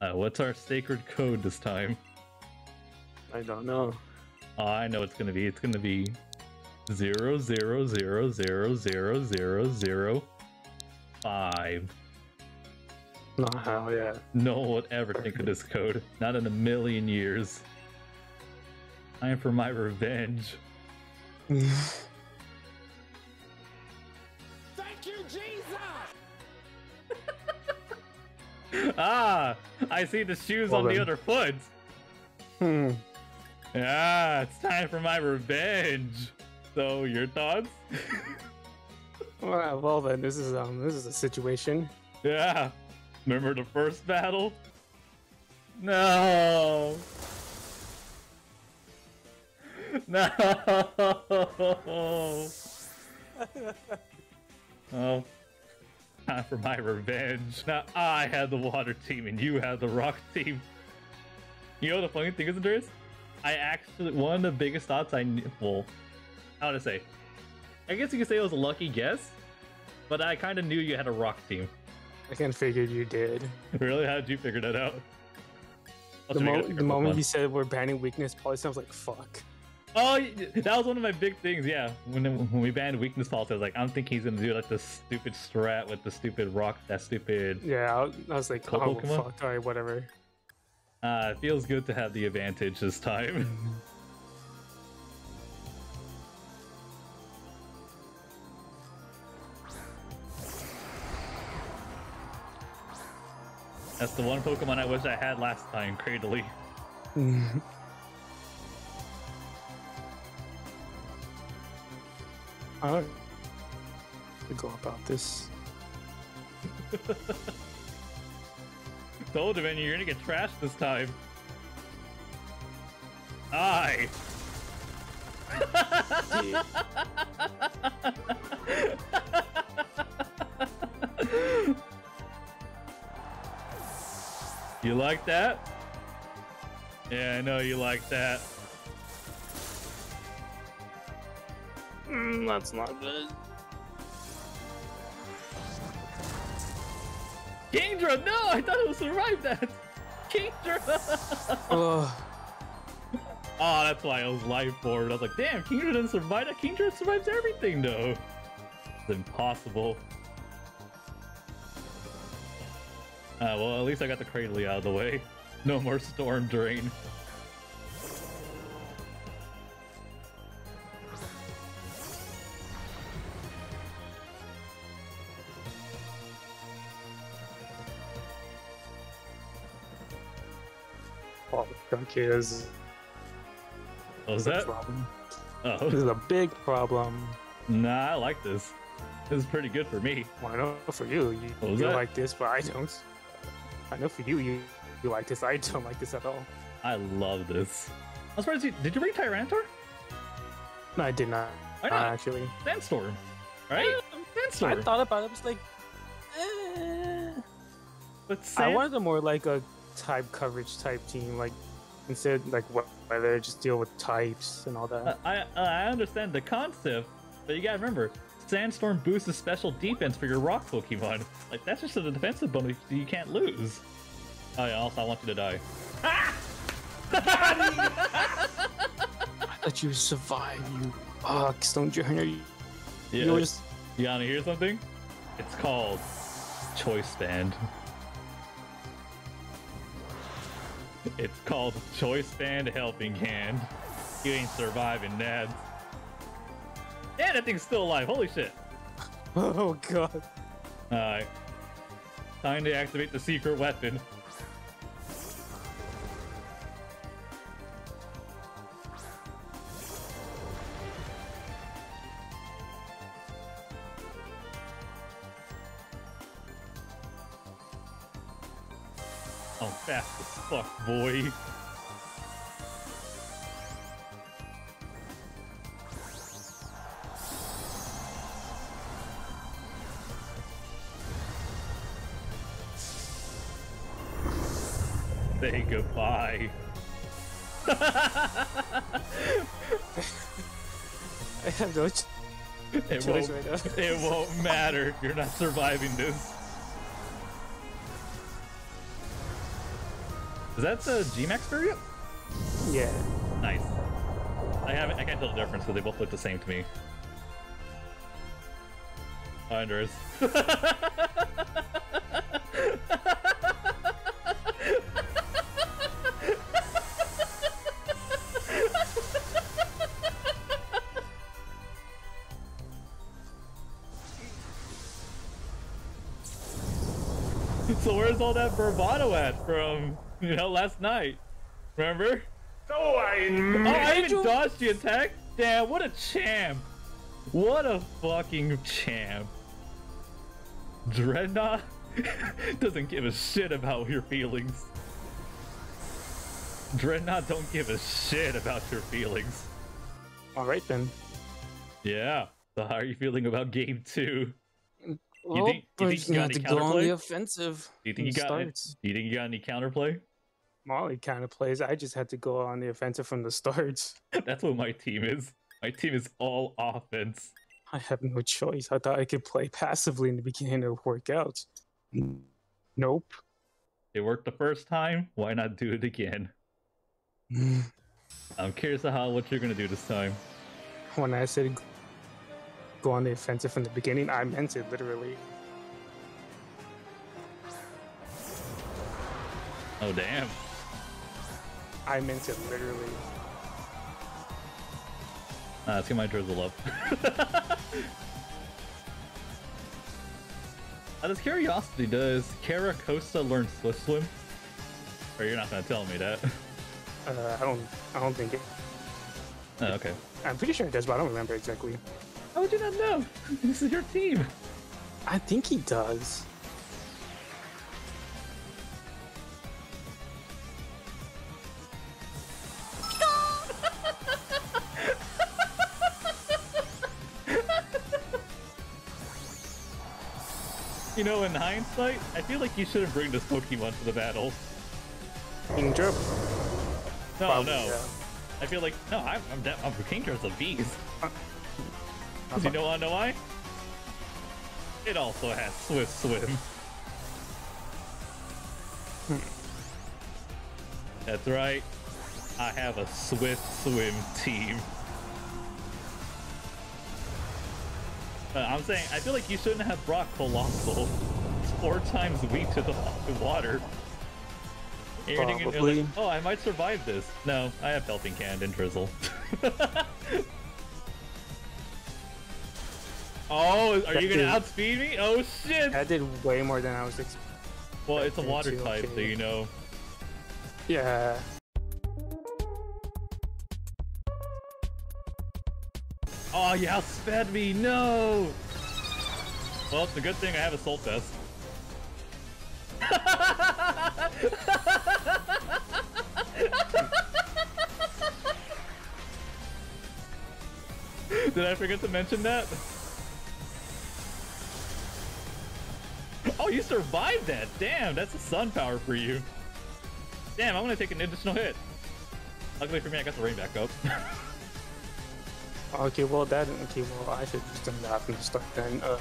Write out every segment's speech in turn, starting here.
Uh, what's our sacred code this time? I don't know. Oh, I know it's gonna be. It's gonna be zero zero zero zero zero zero zero five. No, how yeah. No one would ever think of this code. Not in a million years. Time for my revenge. ah, I see the shoes Well on the other foot. Hmm. Ah, it's time for my revenge. So, your thoughts? Well, well then, this is um, this is a situation. Yeah. Remember the first battle? No. No. oh. Time for my revenge. Now I had the water team and you had the rock team. You know what the funny thing is, Andreas? I actually one of the biggest thoughts I knew. Well, how to say? I guess you could say it was a lucky guess, but I kind of knew you had a rock team. I can figure you did. Really? How did you figure that out? The, mo- the moment you said we're banning weakness probably sounds like, fuck. Oh, that was one of my big things. Yeah, when when we banned weakness policy, I was like, I don't think he's gonna do like the stupid strat with the stupid rock, that stupid. Yeah, I, was like, oh, Pokemon? fuck, alright, whatever. Uh, it feels good to have the advantage this time. That's the one Pokemon I wish I had last time, Cradily. Alright. We go about this. Told man, you're gonna get trashed this time. Aye. you like that? Yeah, I know you like that. Mm, that's not good. Kingdra, no! I thought it would survive that! Kingdra! Ugh. Oh, that's why I was life forward. I was like, damn, Kingdra didn't survive that. Kingdra survives everything, though. It's impossible. Uh, well, at least I got the Cradily out of the way. No more Storm Drain. Oh, okay, What was is that? problem. This Oh, is a big problem. nah, I like this. This is pretty good for me. Well, I know for you, you, What was you like this, but I don't. I know for you, you, you like this. I don't like this at all. I love this. I'm surprised you, did you bring Tyranitar? No, I did not. Why Uh, not? actually, Sandstorm, right? I Sandstorm. thought about it. I was like, eh. but I wanted a more like a type coverage type team, like instead like what whether just deal with types and all that. Uh, I uh, I understand the concept, but you gotta remember, Sandstorm boosts the special defense for your rock Pokemon. Like that's just a defensive bonus you can't lose. Oh yeah, also I want you to die. I thought you would survive, you fuck, Stonjourner. You, Yeah, you just you wanna hear something? It's called Choice Band. It's called Choice Band Helping Hand. You ain't surviving that. Yeah, that thing's still alive. Holy shit. oh god. Alright. Time to activate the secret weapon. I'm fast as fuck, boy. Say goodbye. I have no ch- It choice won't, right now. it won't matter. You're not surviving this. Is that the G-Max variant? Yeah. Nice. I haven't. I can't tell the difference because they both look the same to me. Andres. so where's all that bravado at from you know last night? Remember? So I Oh, I even dodged the attack? Damn, what a champ! What a fucking champ. Drednaw doesn't give a shit about your feelings. Drednaw don't give a shit about your feelings. All right then. Yeah. So how are you feeling about game two? Well, think- you think you you got any counterplay? Do you think you got starts. do you think you got any counterplay? Molly kind of plays. I just had to go on the offensive from the start. That's what my team is. My team is all offense. I have no choice. I thought I could play passively in the beginning to work out. Nope. It worked the first time, why not do it again? I'm curious how what you're gonna do this time. When I said go on the offensive from the beginning, I meant it literally. Oh damn. I meant it literally. Uh, let's my drizzle up. Out of curiosity, does Kara Costa learn Swift Swim? Or you're not gonna tell me that? Uh, I don't. I don't think it. Oh, okay. I'm pretty sure it does, but I don't remember exactly. How would you not know? This is your team. I think he does. You know, in hindsight, I feel like you shouldn't bring this Pokemon to the battle. King Drip. No, Probably, no. yeah. I feel like no. I'm I'm, de- I'm King Drip's a beast. Uh, uh Cause you uh, know wanna know why? It also has Swift Swim. Hmm. That's right. I have a Swift Swim team. Uh, I'm saying, I feel like you shouldn't have brought Coalossal. Four times weak to the water. And you're thinking, you're like, Probably. oh, I might survive this. No, I have Helping Hand and Drizzle. oh, are you gonna That outspeed me? Oh shit! That did way more than I was expecting. Well, it's a water type, so you know. Yeah. Oh, you outsped me! No! Well, it's a good thing I have a Soul Fest. Did I forget to mention that? Oh, you survived that! Damn, that's a sun power for you. Damn, I'm gonna take an additional hit. Luckily for me, I got the rain back up. Okay, well that. Okay, well I should just done that from the start then. Uh,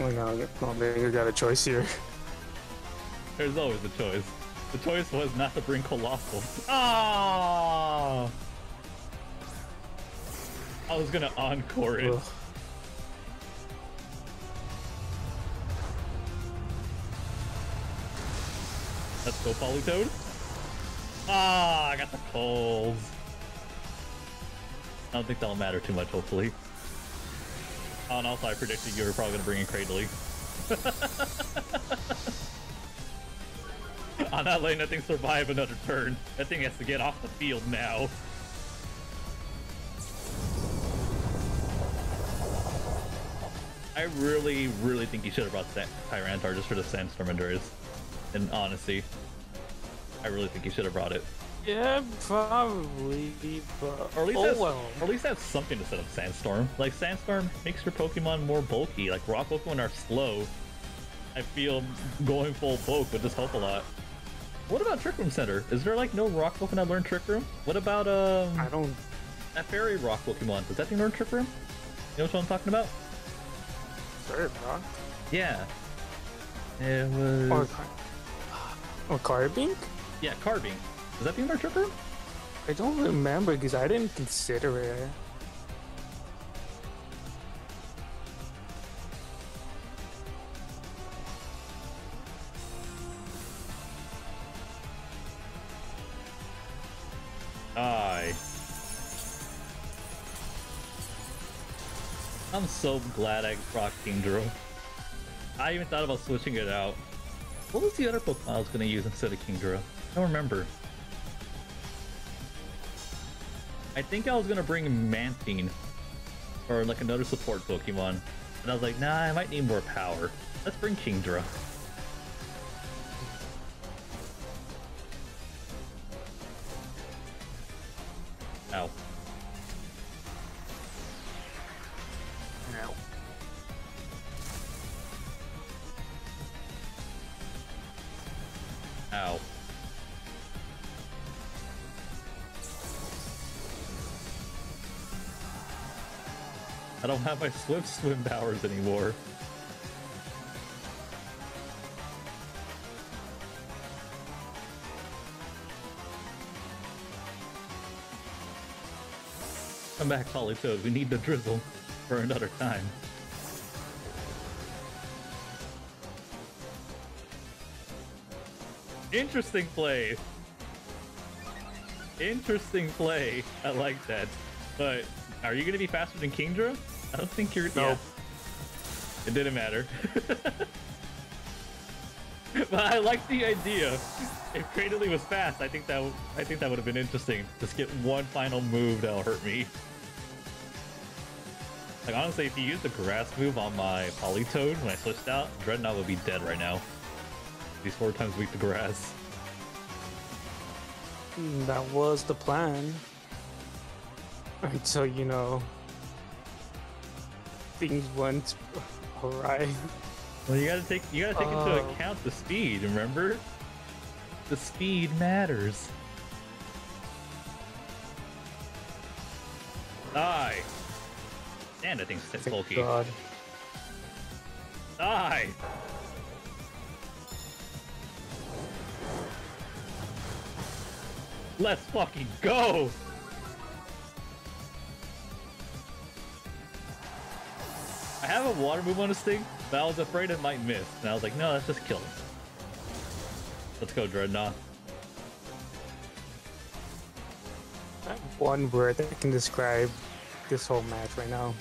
oh no, well, maybe you got a choice here. There's always a choice. The choice was not to bring Coalossal. Ah! I was gonna encore it. Ugh. Let's go, Politoed. Ah, I got the coals. I don't think that'll matter too much, hopefully. Oh, and also I predicted you were probably gonna bring in Cradily. I'm not letting that thing survive another turn. That thing has to get off the field now. I really, really think you should have brought that Tyranitar just for the Sandstorm Endurance. In honesty, I really think you should have brought it. Yeah, probably, but Or at least, oh have, well. or at least have something to set up Sandstorm. Like Sandstorm makes your Pokemon more bulky. Like Rock Pokemon are slow. I feel going full bulk would just help a lot. What about Trick Room Center? Is there like no Rock Pokemon that learn Trick Room? What about um I don't. that Fairy Rock Pokemon? Does that thing learn Trick Room? You know what I'm talking about? Sure, bro. Yeah. It was. Or, or Carbink? Yeah, Carbink. Is that the other trick room? I don't remember because I didn't consider it. Aye. I'm so glad I rocked Kingdra. I even thought about switching it out. What was the other Pokemon I was gonna use instead of Kingdra? I don't remember. I think I was gonna bring Mantine or like another support Pokemon, and I was like, nah, I might need more power. Let's bring Kingdra. I don't have my Swift Swim powers anymore. Come back, Politoed. We need the drizzle for another time. Interesting play. Interesting play. I like that. But are you gonna be faster than Kingdra? I don't think you're. No. Yeah. It didn't matter. but I like the idea. If Cradily was fast, I think that w- I think that would have been interesting. Just get one final move that'll hurt me. Like honestly, if you used the grass move on my Politoed when I switched out, Drednaw would be dead right now. These four times weak to grass. Mm, That was the plan. Until, you know, things went awry. Well, you gotta take you gotta take into Oh. account the speed. Remember, the speed matters. Die. And that thing's Thank bulky. God. Die. Let's fucking go. I have a water move on this thing, but I was afraid it might miss. And I was like, no, let's just kill him. Let's go, Drednaw. One word that can describe this whole match right now.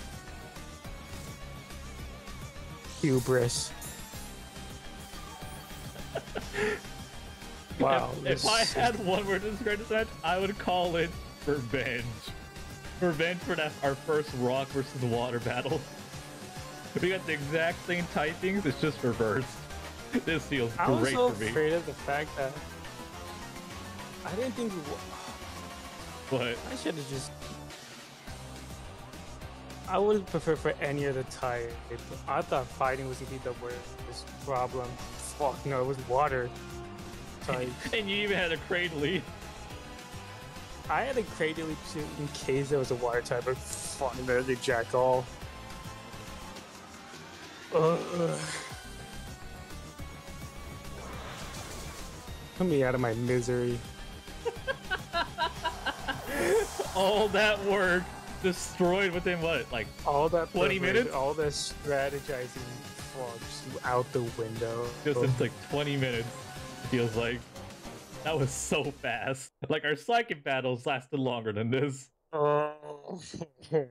Hubris. wow. If, if I had one word to describe this match, I would call it revenge. Revenge for that our first rock versus water battle. We got the exact same typings, it's just reversed. This feels I great for me. afraid of the fact that I didn't think But I should have just. I would prefer for any other type. I thought fighting was gonna be the worst problem. Fuck no, it was water type. and you even had a Cradily. I had a Cradily too in case there was a water type, but fuck no, they jack all. Ugh. Put me out of my misery. All that work destroyed within what, like All that 20 minutes? all that strategizing, fuck, out the window. just in like 20 minutes. Feels like that was so fast. Like our psychic battles lasted longer than this. Oh.